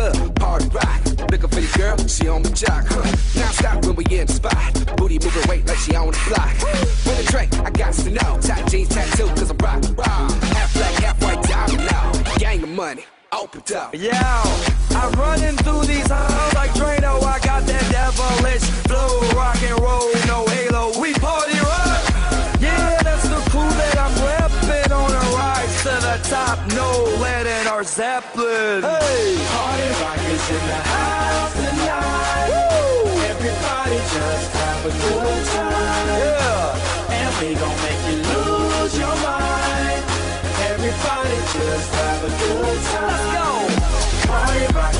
club, party rock. Looking for the girl, she on the jock. Huh. Now stop when we in the spot. Booty moving weight like she on the block. With a drink, I got to know. Tight jeans, tattoo, cause I'm rock, rock. Half black, half white, diamond now. Gang of money, opened up. Yeah, I'm running through these halls like top. No lead in our Zeppelin. Hey, Party Rock is in the house tonight. Everybody just have a good time. yeah. And we gon' make you lose your mind. Everybody just have a good time. Let's Go. Party Rock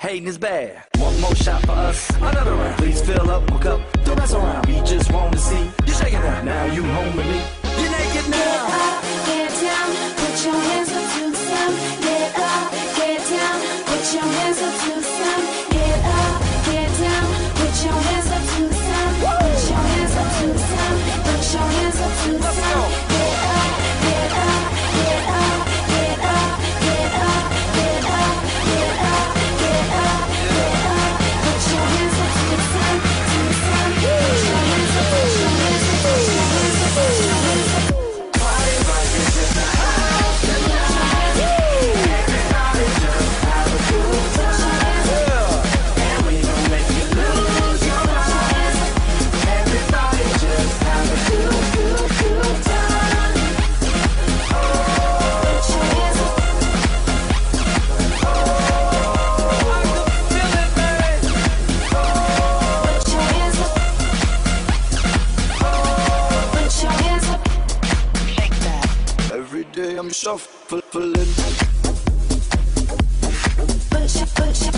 Hating is bad. One more shot for us, another round. Please fill up my cup, don't mess around. We just want to see you shaking out. Now you home with me. I'm shuffling. Push, push.